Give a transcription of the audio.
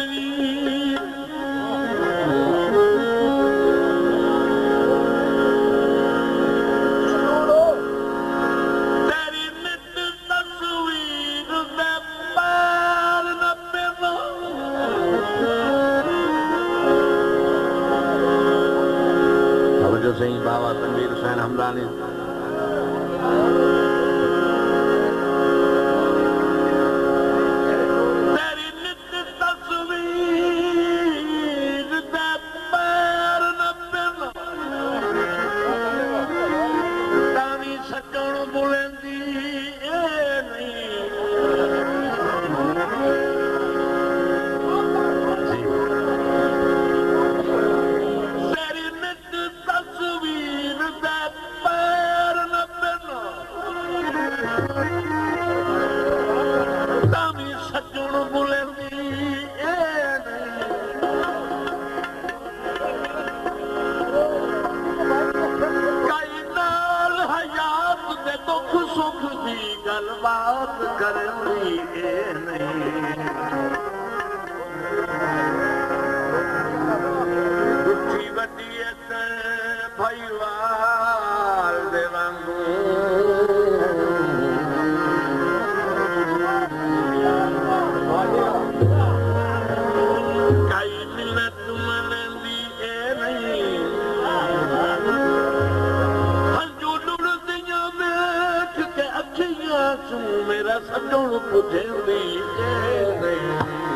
Thank Baba Hamdani bulan di सुख सुख जी गणी سڄو ਵੀ ਤੇ ਨਹੀਂ.